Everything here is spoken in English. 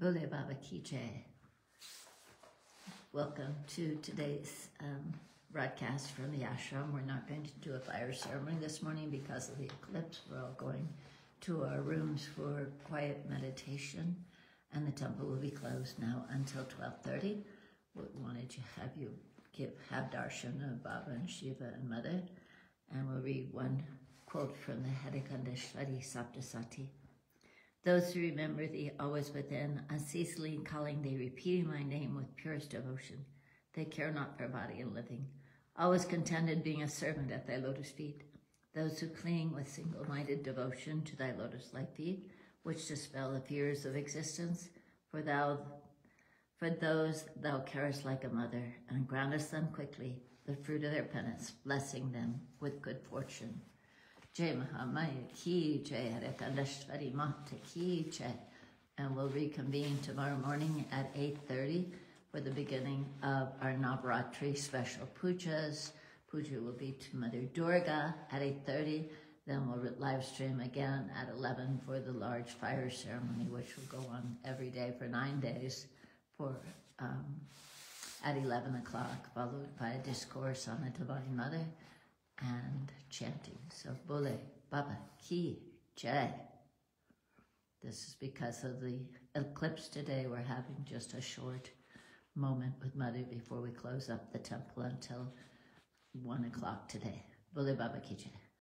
Bole Baba Ki Jai. Welcome to today's um, broadcast from the ashram. We're not going to do a fire ceremony this morning because of the eclipse. We're all going to our rooms for quiet meditation, and the temple will be closed now until 12:30. We wanted to have you give have darshan of Baba and Shiva and Mother, and we'll read one quote from the Haidakhandeshwari Saptasati. Those who remember thee always within, unceasingly calling thee, repeating my name with purest devotion. They care not for body and living, always contented being a servant at thy lotus feet. Those who cling with single-minded devotion to thy lotus-like feet, which dispel the fears of existence, for thou, for those thou carest like a mother, and grantest them quickly the fruit of their penance, blessing them with good fortune. And we'll reconvene tomorrow morning at 8.30 for the beginning of our Navaratri special pujas. Puja will be to Mother Durga at 8.30. Then we'll live stream again at 11 for the large fire ceremony, which will go on every day for nine days for um, at 11 o'clock, followed by a discourse on the Divine Mother and chanting. So Bole Baba Ki Jai. This is because of the eclipse today. We're having just a short moment with Mother before we close up the temple until one o'clock today. Bole Baba Ki Jai.